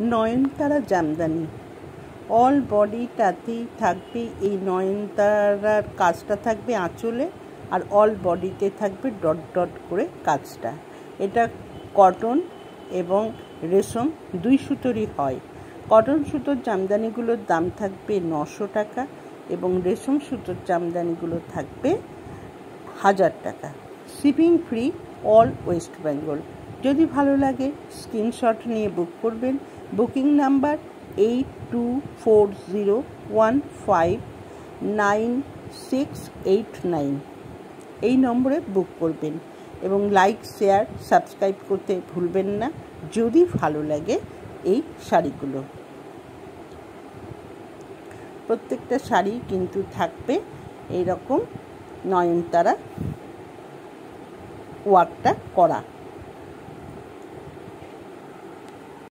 নয়নতারা Jamdani. All বডিটাতেই থাকবে এই নয়নতারার কাজটা থাকবে আঁচলে আর অল বডিতে থাকবে ডট ডট করে কাজটা। এটা কটন এবং রেশম দুই সুতোরই হয়। কটন সুতোর জামদানিগুলোর দাম থাকবে নশো টাকা এবং রেশম সুতোর জামদানিগুলো থাকবে হাজার টাকা। Shipping free all West Bengal যদি ভালো লাগে স্ক্রিনশট নিয়ে বুক করবেন। Booking number eight two four zero one five nine six eight nine এই নম্বরে বুক করবেন এবং লাইক শেয়ার সাবস্ক্রাইব করতে ভুলবেন না, যদি ভালো লাগে এই শাড়িগুলো। প্রত্যেকটা শাড়ি কিন্তু থাকবে এইরকম নয়নতারা ওয়ার্কটা করা।